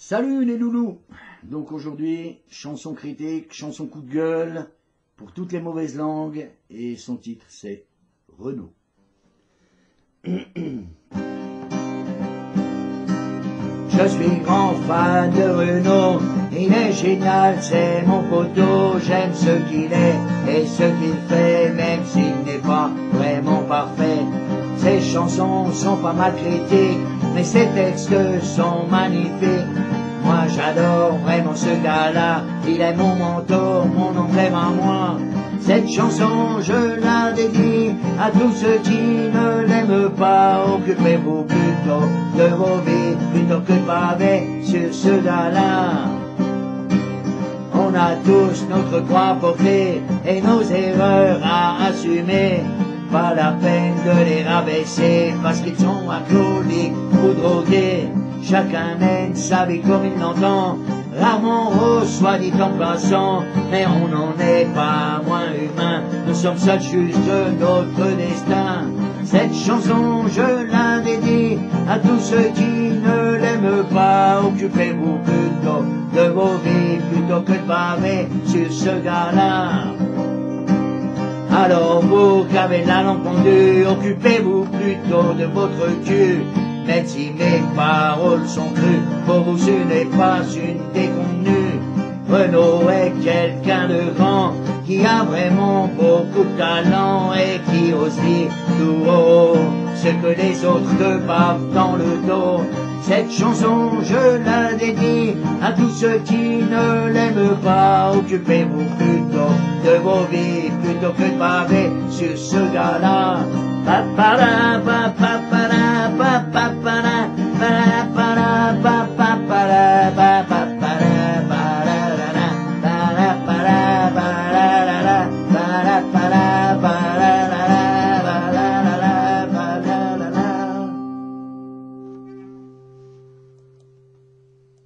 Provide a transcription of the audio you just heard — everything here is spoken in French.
Salut les loulous Donc aujourd'hui, chanson critique, chanson coup de gueule, pour toutes les mauvaises langues, et son titre c'est Renault. Je suis grand fan de Renault, il est génial, c'est mon poteau, j'aime ce qu'il est et ce qu'il fait, même s'il n'est pas vraiment parfait. Ses chansons sont pas mal critiques, mais ses textes sont magnifiques. J'adore vraiment ce gars-là, il est mon mentor, mon emblème à moi. Cette chanson je la dédie à tous ceux qui ne l'aiment pas. Occupez-vous plutôt de vos vies plutôt que de baver sur ce gars-là. On a tous notre croix portée et nos erreurs à assumer. Pas la peine de les rabaisser parce qu'ils sont alcooliques ou drogués. Chacun mène sa vie comme il l'entend. Rarement reçoit dit en passant, mais on n'en est pas moins humain. Nous sommes seuls juges de notre destin. Cette chanson, je la dédie à tous ceux qui ne l'aiment pas. Occupez-vous plutôt de vos vies plutôt que de baver sur ce gars-là. Alors vous qui avez la langue pendue, occupez-vous plutôt de votre cul. Même si mes paroles sont crues, pour vous ce n'est pas une déconvenue. Renaud est quelqu'un de grand, qui a vraiment beaucoup de talent et qui ose dire tout haut ce que les autres te bavent dans le dos. Cette chanson, je la dédie à tous ceux qui ne l'aiment pas. Occupez-vous plutôt de vos vies plutôt que de baver sur ce gars-là. Pa, pa,